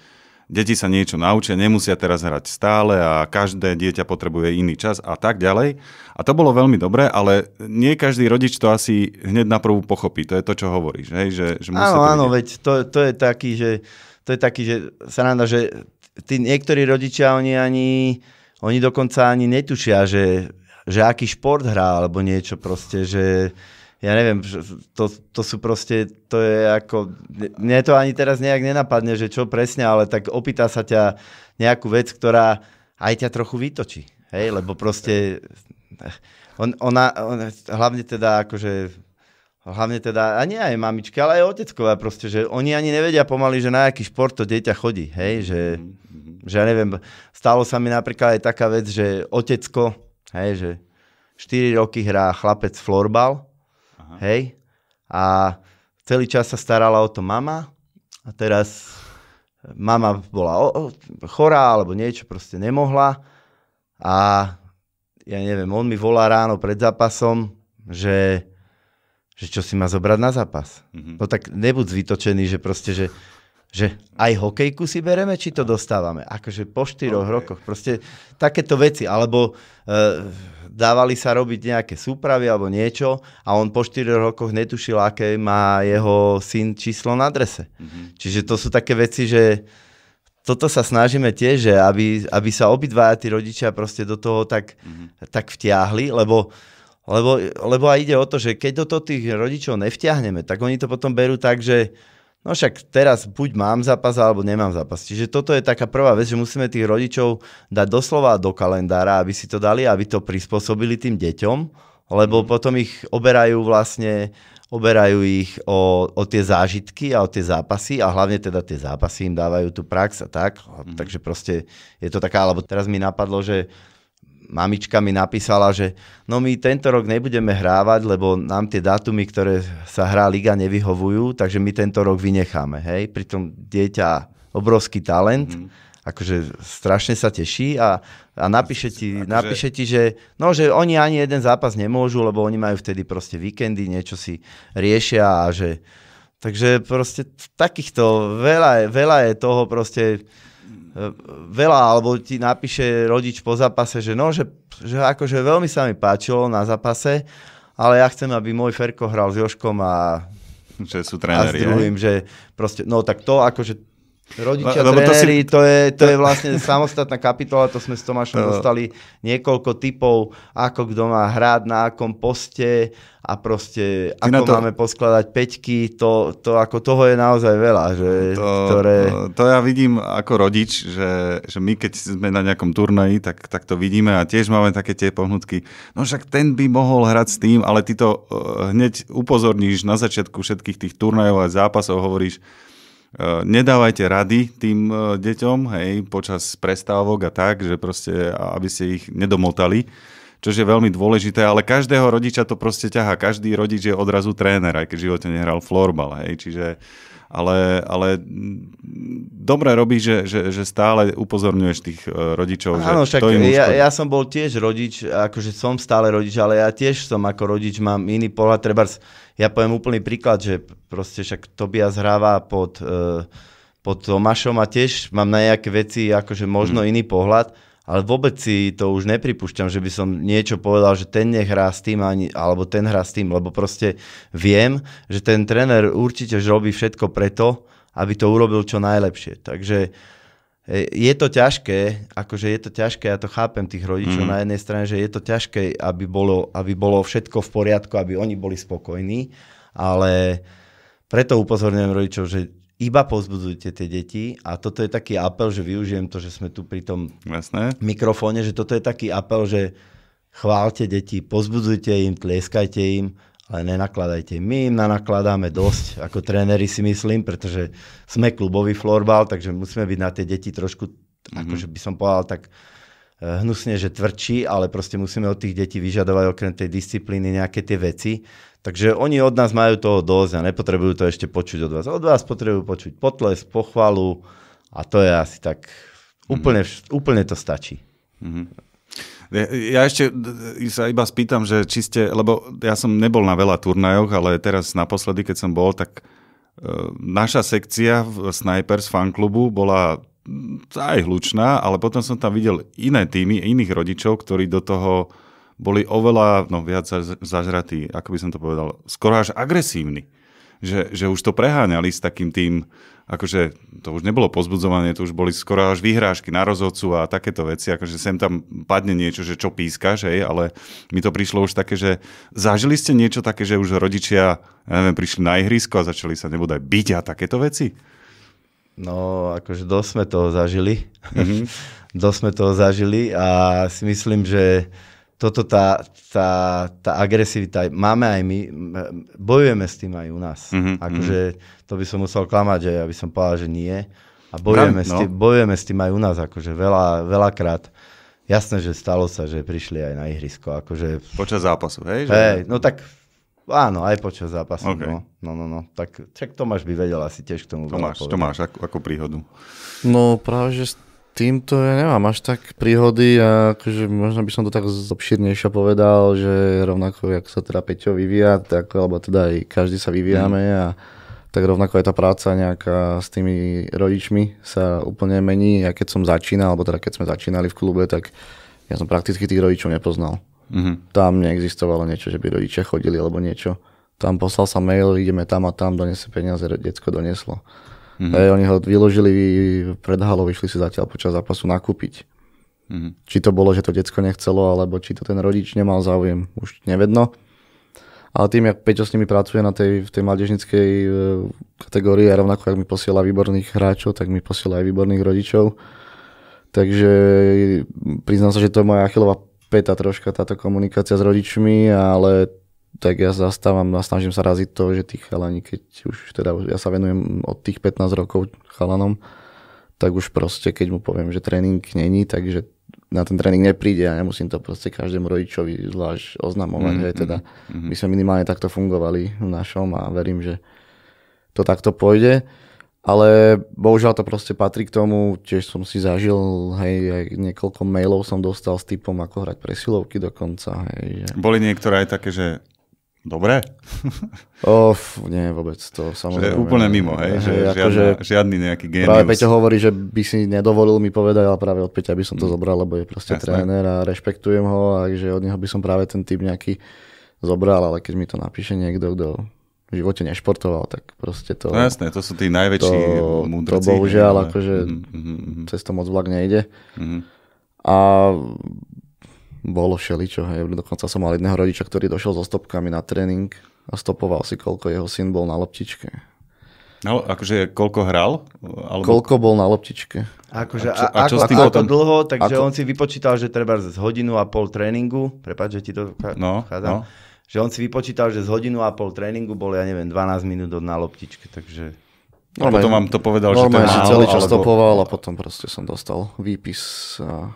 deti sa niečo naučia, nemusia teraz hrať stále a každé dieťa potrebuje iný čas a tak ďalej. A to bolo veľmi dobré, ale nie každý rodič to asi hneď na prvú pochopí. To je to, čo hovoríš. Hej? Že, že
áno, áno, veď to, to je taký, že to je taký, že sa že tí niektorí rodičia, oni ani, oni dokonca ani netušia, že, že aký šport hrá, alebo niečo proste, že ja neviem, to, to sú proste, to je ako, mne to ani teraz nejak nenapadne, že čo presne, ale tak opýta sa ťa nejakú vec, ktorá aj ťa trochu vytočí, hej, lebo proste, on, ona, ona, hlavne teda akože hlavne teda, a nie aj mamičky, ale aj oteckovia proste, že oni ani nevedia pomaly, že na aký šport to dieťa chodí, hej, že, mm-hmm. že ja neviem, stalo sa mi napríklad aj taká vec, že otecko, hej, že 4 roky hrá chlapec florbal, Aha. hej, a celý čas sa starala o to mama a teraz mama bola o, o, chorá alebo niečo, proste nemohla a ja neviem, on mi volá ráno pred zápasom, že že čo si má zobrať na zápas. Mm-hmm. No tak nebuď vytočený, že proste, že, že aj hokejku si bereme, či to dostávame. Akože po štyroch okay. rokoch. Proste takéto veci. Alebo e, dávali sa robiť nejaké súpravy alebo niečo a on po štyroch rokoch netušil, aké má jeho syn číslo na adrese. Mm-hmm. Čiže to sú také veci, že toto sa snažíme tiež, že aby, aby sa obidvaja tí rodičia proste do toho tak, mm-hmm. tak vtiahli, lebo lebo, lebo aj ide o to, že keď do toho tých rodičov nevťahneme, tak oni to potom berú tak, že no však teraz buď mám zápas, alebo nemám zápas. Čiže toto je taká prvá vec, že musíme tých rodičov dať doslova do kalendára, aby si to dali, aby to prispôsobili tým deťom, lebo potom ich oberajú vlastne oberajú ich o, o tie zážitky a o tie zápasy a hlavne teda tie zápasy im dávajú tú prax a tak. Mm. Takže proste je to taká, alebo teraz mi napadlo, že mamička mi napísala, že no my tento rok nebudeme hrávať, lebo nám tie dátumy, ktoré sa hrá liga, nevyhovujú, takže my tento rok vynecháme. Hej? Pritom dieťa obrovský talent, mm. akože strašne sa teší a, a napíše, ti, akože... napíše ti, že, no, že oni ani jeden zápas nemôžu, lebo oni majú vtedy proste víkendy, niečo si riešia a že Takže proste takýchto veľa, veľa je toho proste veľa, alebo ti napíše rodič po zápase, že no, že, že akože veľmi sa mi páčilo na zápase, ale ja chcem, aby môj Ferko hral s Joškom a,
že sú tréneri,
a s druhým, že proste, no tak to akože Rodičia, Lebo tréneri, to, si... to, je, to je [LAUGHS] vlastne samostatná kapitola, to sme s Tomášom to... dostali niekoľko typov, ako kto má hrať, na akom poste a proste Ty ako to... máme poskladať peťky, to, to ako toho je naozaj veľa. Že,
to, ktoré... to, ja vidím ako rodič, že, že my keď sme na nejakom turnaji, tak, tak to vidíme a tiež máme také tie pohnutky. No však ten by mohol hrať s tým, ale ty to uh, hneď upozorníš na začiatku všetkých tých turnajov a zápasov, hovoríš, Eh, nedávajte rady tým eh, deťom, hej, počas prestávok a tak, že proste, aby ste ich nedomotali, čo je veľmi dôležité, ale každého rodiča to proste ťaha. Každý rodič je odrazu tréner, aj keď v živote nehral florbal, hej, čiže ale, ale dobre robíš, že, že, že stále upozorňuješ tých e, rodičov.
Áno, že však to im ja, ja som bol tiež rodič, akože som stále rodič, ale ja tiež som ako rodič, mám iný pohľad. Trebárs, ja poviem úplný príklad, že proste však Tobias hráva pod, uh, pod Tomášom a tiež mám na nejaké veci akože možno hmm. iný pohľad ale vôbec si to už nepripúšťam, že by som niečo povedal, že ten nehrá s tým, ani, alebo ten hrá s tým, lebo proste viem, že ten tréner určite robí všetko preto, aby to urobil čo najlepšie. Takže e, je to ťažké, akože je to ťažké, ja to chápem tých rodičov mm. na jednej strane, že je to ťažké, aby bolo, aby bolo všetko v poriadku, aby oni boli spokojní, ale preto upozorňujem rodičov, že iba pozbudzujte tie deti a toto je taký apel, že využijem to, že sme tu pri tom
Jasné.
mikrofóne, že toto je taký apel, že chválte deti, pozbudzujte im, tlieskajte im, ale nenakladajte. My im nakladáme dosť, ako tréneri si myslím, pretože sme klubový florbal, takže musíme byť na tie deti trošku, mm-hmm. akože by som povedal tak eh, hnusne, že tvrdší, ale proste musíme od tých detí vyžadovať okrem tej disciplíny nejaké tie veci. Takže oni od nás majú toho dosť a nepotrebujú to ešte počuť od vás. Od vás potrebujú počuť potles, pochvalu a to je asi tak, úplne, mm-hmm. úplne to stačí.
Mm-hmm. Ja ešte sa iba spýtam, že či ste, lebo ja som nebol na veľa turnajoch, ale teraz naposledy, keď som bol, tak uh, naša sekcia v Snipers fanklubu bola aj hlučná, ale potom som tam videl iné týmy, iných rodičov, ktorí do toho boli oveľa no, viac zažratí, ako by som to povedal, skoro až agresívni. Že, že už to preháňali s takým tým, akože to už nebolo pozbudzovanie, to už boli skoro až vyhrážky na rozhodcu a takéto veci, akože sem tam padne niečo, že čo pískaš, hej, ale mi to prišlo už také, že zažili ste niečo také, že už rodičia, ja neviem, prišli na ihrisko a začali sa nebudaj byť a takéto veci?
No, akože dosť sme toho zažili. Mm-hmm. [LAUGHS] dosť sme toho zažili a si myslím, že toto tá, tá, tá agresivita, máme aj my, bojujeme s tým aj u nás. Mm-hmm, akože to by som musel klamať, že ja by som povedal, že nie. A bojujeme, no. s, tým, bojujeme s tým aj u nás, akože veľa, veľakrát. Jasné, že stalo sa, že prišli aj na ihrisko. Akože...
Počas zápasu, hej?
Že... Hej, no tak áno, aj počas zápasu. Okay. No, no, no, no. Tak čak Tomáš by vedel asi tiež k tomu
Tomáš, Tomáš, ako, ako príhodu?
No práve, že týmto ja nemám až tak príhody a akože možno by som to tak zobširnejšie povedal, že rovnako, jak sa teda Peťo vyvíja, tak, alebo teda aj každý sa vyvíjame mm. a tak rovnako aj tá práca nejaká s tými rodičmi sa úplne mení. Ja keď som začínal, alebo teda keď sme začínali v klube, tak ja som prakticky tých rodičov nepoznal. Mm-hmm. Tam neexistovalo niečo, že by rodičia chodili alebo niečo. Tam poslal sa mail, ideme tam a tam, donese peniaze, detsko doneslo. Mm-hmm. Hej, oni ho vyložili pred halou, išli si zatiaľ počas zápasu nakúpiť. Mm-hmm. Či to bolo, že to decko nechcelo, alebo či to ten rodič nemal záujem, už nevedno. Ale tým, jak Peťo s nimi pracuje na tej, v tej mládežnickej e, kategórii a rovnako, ak mi posiela výborných hráčov, tak mi posiela aj výborných rodičov. Takže priznám sa, že to je moja achilová peta troška táto komunikácia s rodičmi, ale tak ja zastávam a snažím sa raziť to, že tých chalani, keď už teda ja sa venujem od tých 15 rokov chalanom, tak už proste, keď mu poviem, že tréning není, takže na ten tréning nepríde a nemusím to proste každému rodičovi zvlášť oznamovať. Hej, teda mm-hmm. my sme minimálne takto fungovali v našom a verím, že to takto pôjde. Ale bohužiaľ to proste patrí k tomu, tiež som si zažil, hej, aj niekoľko mailov som dostal s typom, ako hrať presilovky dokonca. Hej, že...
Boli niektoré aj také, že Dobre?
Of, nie, vôbec to samozrejme.
Že úplne mimo, hej? Že, hej, žiadna, akože, žiadny nejaký genius.
Práve Peťo hovorí, že by si nedovolil mi povedať, ale práve od Peťa by som to mm. zobral, lebo je proste Jasne. tréner a rešpektujem ho a že od neho by som práve ten typ nejaký zobral, ale keď mi to napíše niekto, kto v živote nešportoval, tak proste to...
No jasné, to sú tí najväčší to, múdrci.
To bohužiaľ, ale... akože mm-hmm. cez to moc vlak nejde. Mm-hmm. A bolo všeličo. Hej. Dokonca som mal jedného rodiča, ktorý došiel so stopkami na tréning a stopoval si, koľko jeho syn bol na loptičke.
No, akože koľko hral?
Alebo... Koľko bol na loptičke.
Akože, a, čo, a, čo ako, s tým ako potom? dlho, takže ako... on si vypočítal, že treba z hodinu a pol tréningu, prepáč, že ti to no, no. že on si vypočítal, že z hodinu a pol tréningu bol, ja neviem, 12 minút od na loptičke, takže...
A potom vám to povedal, že to je
málo, celý čas alebo... stopoval a potom proste som dostal výpis a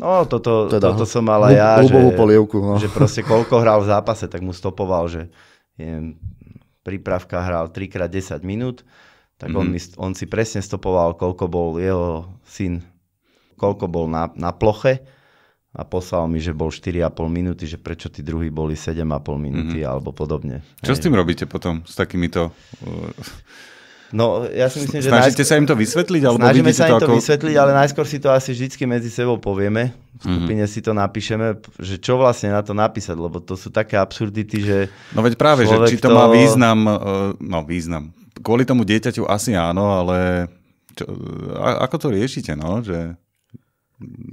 No, toto, teda, toto som mal aj ja, že,
polievku, no.
že proste koľko hral v zápase, tak mu stopoval, že je, prípravka hral 3x10 minút, tak mm-hmm. on, mhm. mi, on si presne stopoval, koľko bol jeho syn, koľko bol na, na ploche a poslal mi, že bol 4,5 minúty, že prečo tí druhí boli 7,5 minúty mm-hmm. alebo podobne.
Čo Hej. s tým robíte potom, s takýmito...
No, ja si myslím, že...
Snažíte najskôr... sa im to vysvetliť? Alebo
Snažíme sa im
to,
ako... vysvetliť, ale najskôr si to asi vždycky medzi sebou povieme. V skupine mm-hmm. si to napíšeme, že čo vlastne na to napísať, lebo to sú také absurdity, že...
No veď práve, že či to, to má význam, e, no význam. Kvôli tomu dieťaťu asi áno, ale čo, ako to riešite, no? Že...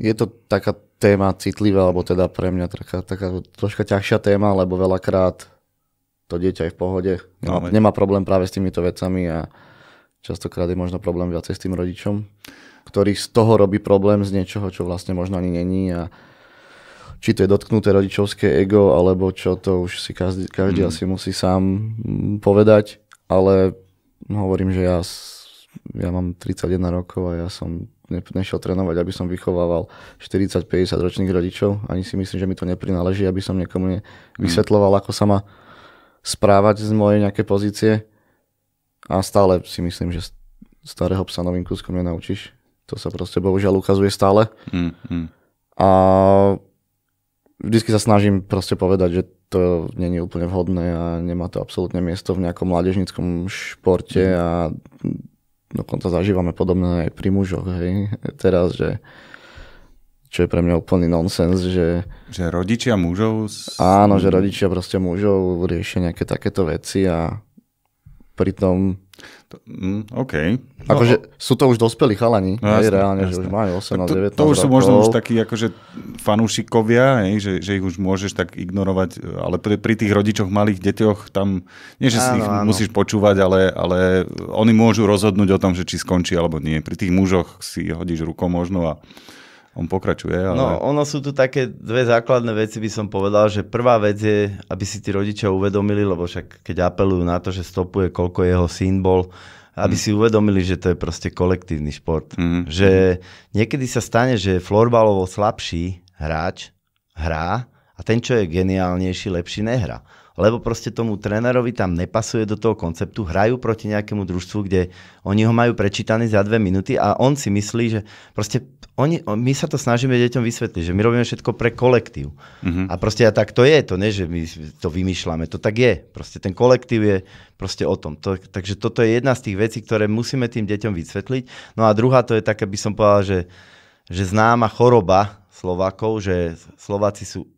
Je to taká téma citlivá, alebo teda pre mňa taká, taká troška ťažšia téma, lebo veľakrát to dieťa je v pohode, nemá, no, nemá problém práve s týmito vecami a Častokrát je možno problém viacej s tým rodičom, ktorý z toho robí problém z niečoho, čo vlastne možno ani není a či to je dotknuté rodičovské ego, alebo čo, to už si každý, každý mm. asi musí sám mm, povedať, ale hovorím, že ja, ja mám 31 rokov a ja som nešiel trénovať, aby som vychovával 40-50 ročných rodičov. Ani si myslím, že mi to neprináleží, aby som niekomu mm. vysvetloval, ako sa má správať z mojej nejaké pozície. A stále si myslím, že starého psa novým kúskom nenaučíš. To sa proste bohužiaľ ukazuje stále. Mm, mm. A vždycky sa snažím proste povedať, že to není úplne vhodné a nemá to absolútne miesto v nejakom mládežnickom športe mm. a dokonca zažívame podobné aj pri mužoch. Hej. Teraz, že čo je pre mňa úplný nonsens, že...
Že rodičia mužov...
Áno, že rodičia proste mužov riešia nejaké takéto veci a pritom...
Mm, OK.
No, akože sú to už dospelí chalani, no, jasne, reálne, jasne. že už majú 18, 19
To, to už sú možno už takí akože fanúšikovia, hej, že, že ich už môžeš tak ignorovať, ale pri, pri tých rodičoch, malých deťoch, tam nie, že áno, si ich áno. musíš počúvať, ale, ale oni môžu rozhodnúť o tom, že či skončí alebo nie. Pri tých mužoch si hodíš rukou možno a on pokračuje. Ale...
No, ono sú tu také dve základné veci, by som povedal, že prvá vec je, aby si tí rodičia uvedomili, lebo však keď apelujú na to, že stopuje, koľko jeho syn bol, aby mm. si uvedomili, že to je proste kolektívny šport. Mm. Že niekedy sa stane, že florbalovo slabší hráč hrá a ten, čo je geniálnejší, lepší nehrá lebo proste tomu trénerovi tam nepasuje do toho konceptu, hrajú proti nejakému družstvu, kde oni ho majú prečítaný za dve minúty a on si myslí, že proste oni, my sa to snažíme deťom vysvetliť, že my robíme všetko pre kolektív. Uh-huh. A proste a tak to je, to nie, že my to vymýšľame, to tak je. Proste ten kolektív je proste o tom. To, takže toto je jedna z tých vecí, ktoré musíme tým deťom vysvetliť. No a druhá to je taká, by som povedal, že, že známa choroba Slovákov, že Slováci sú e,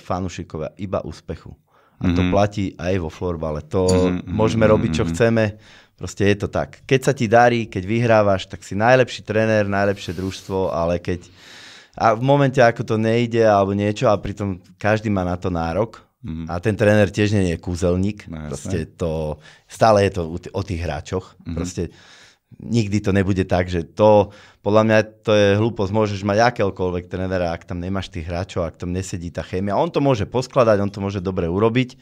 fanúšikovia iba úspechu. A to mm-hmm. platí aj vo florbale. To mm-hmm. môžeme robiť, čo chceme. Proste je to tak. Keď sa ti darí, keď vyhrávaš, tak si najlepší tréner, najlepšie družstvo, ale keď... A v momente, ako to nejde alebo niečo, a pritom každý má na to nárok, Mm-hmm. A ten tréner tiež nie je kúzelník. No, proste to, stále je to o tých hráčoch. Mm-hmm. Proste nikdy to nebude tak, že to, podľa mňa to je hlúposť, môžeš mať akéhokoľvek trénera, ak tam nemáš tých hráčov, ak tam nesedí tá chémia. On to môže poskladať, on to môže dobre urobiť,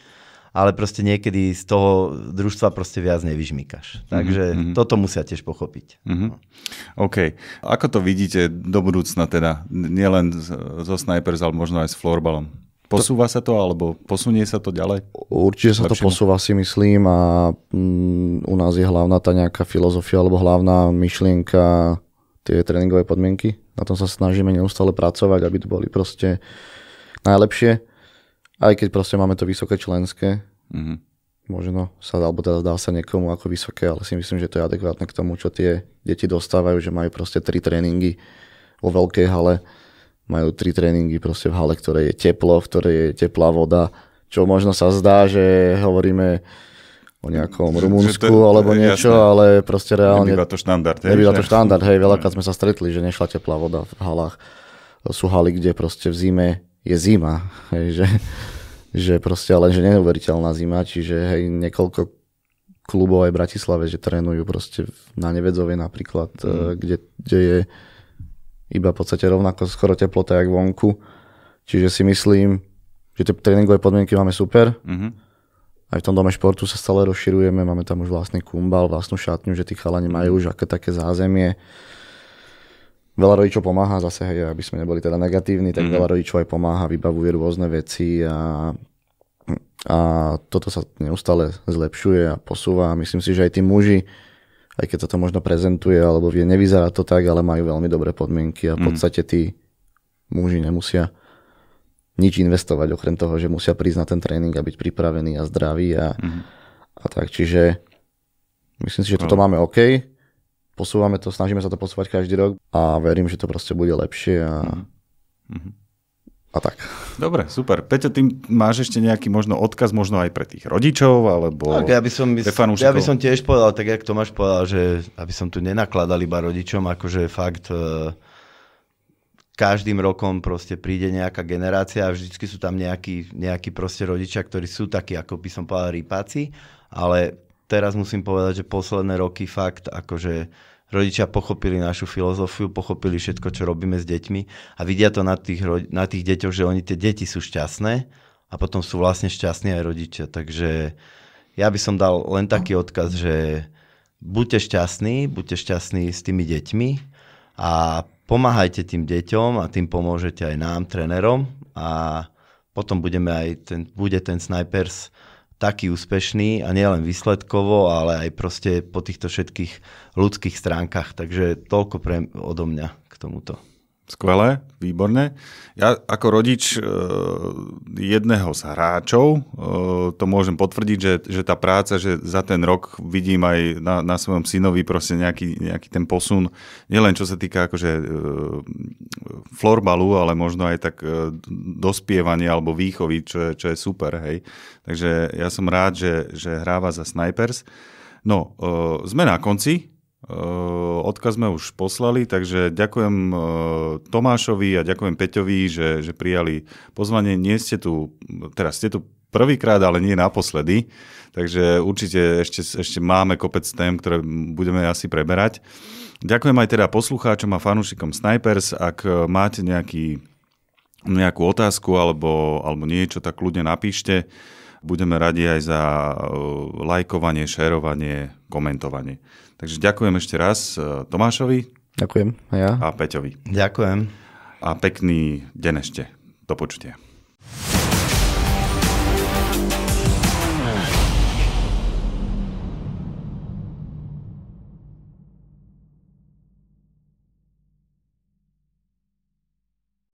ale proste niekedy z toho družstva proste viac nevyžmýkaš. Takže mm-hmm. toto musia tiež pochopiť.
Mm-hmm. OK. Ako to vidíte do budúcna teda? Nielen zo Snipers, ale možno aj s florbalom? Posúva sa to, alebo posunie sa to ďalej?
Určite sa to posúva, si myslím, a mm, u nás je hlavná tá nejaká filozofia, alebo hlavná myšlienka tie tréningové podmienky. Na tom sa snažíme neustále pracovať, aby to boli proste najlepšie. Aj keď proste máme to vysoké členské. Mm-hmm. Možno sa, alebo teda dá sa niekomu ako vysoké, ale si myslím, že to je adekvátne k tomu, čo tie deti dostávajú, že majú proste tri tréningy vo veľkej hale majú tri tréningy proste v hale, ktoré je teplo, v ktorej je teplá voda, čo možno sa zdá, že hovoríme o nejakom Rumunsku to, alebo niečo, jasné. ale proste reálne...
Nebýva to štandard.
Nebýva to štandard, hej, veľakrát sme sa stretli, že nešla teplá voda v halách. Sú haly, kde proste v zime je zima, hej, že, že proste ale že neuveriteľná zima, čiže hej, niekoľko klubov aj v Bratislave, že trénujú proste na Nevedzove napríklad, mm. kde, kde je iba v podstate rovnako skoro teplota jak vonku. Čiže si myslím, že tie tréningové podmienky máme super. Mm-hmm. Aj v tom dome športu sa stále rozširujeme, máme tam už vlastný kumbal, vlastnú šatňu, že tí chalani majú už aké také zázemie. Veľa rodičov pomáha zase, hej, aby sme neboli teda negatívni, tak mm-hmm. veľa rodičov aj pomáha, vybavuje rôzne veci a, a toto sa neustále zlepšuje a posúva. Myslím si, že aj tí muži, aj keď sa to možno prezentuje, alebo vie, nevyzerá to tak, ale majú veľmi dobré podmienky a v mhm. podstate tí muži nemusia nič investovať, okrem toho, že musia prísť na ten tréning a byť pripravení a zdraví a, mm. a tak. Čiže myslím si, že toto no. máme OK. Posúvame to, snažíme sa to posúvať každý rok a verím, že to proste bude lepšie a, mm a tak.
Dobre, super. Peťo, ty máš ešte nejaký možno odkaz možno aj pre tých rodičov, alebo
tak, ja by som, ja by som tiež povedal, tak jak Tomáš povedal, že aby som tu nenakladal iba rodičom, akože fakt e, každým rokom proste príde nejaká generácia a vždycky sú tam nejakí, nejakí proste rodičia, ktorí sú takí, ako by som povedal, rýpáci, ale teraz musím povedať, že posledné roky fakt akože rodičia pochopili našu filozofiu, pochopili všetko, čo robíme s deťmi a vidia to na tých, na tých deťoch, že oni tie deti sú šťastné a potom sú vlastne šťastní aj rodičia. Takže ja by som dal len taký odkaz, že buďte šťastní, buďte šťastní s tými deťmi a pomáhajte tým deťom a tým pomôžete aj nám, trénerom a potom budeme aj ten, bude ten snipers taký úspešný a nielen výsledkovo, ale aj proste po týchto všetkých ľudských stránkach. Takže toľko pre, odo mňa k tomuto.
Skvelé, výborné. Ja ako rodič e, jedného z hráčov e, to môžem potvrdiť, že, že tá práca, že za ten rok vidím aj na, na svojom synovi proste nejaký, nejaký ten posun, nielen čo sa týka akože e, florbalu, ale možno aj tak dospievania alebo výchovy, čo je, čo je super, hej. Takže ja som rád, že, že hráva za Snipers. No, sme na konci, odkaz sme už poslali, takže ďakujem Tomášovi a ďakujem Peťovi, že, že prijali pozvanie. Nie ste tu, teraz ste tu prvýkrát, ale nie naposledy, takže určite ešte, ešte máme kopec tém, ktoré budeme asi preberať. Ďakujem aj teda poslucháčom a fanúšikom Snipers. Ak máte nejaký, nejakú otázku alebo, alebo niečo, tak kľudne napíšte. Budeme radi aj za lajkovanie, šerovanie, komentovanie. Takže ďakujem ešte raz eh, Tomášovi.
Ďakujem. A ja.
A Peťovi.
Ďakujem.
A pekný deň ešte. Do počutia.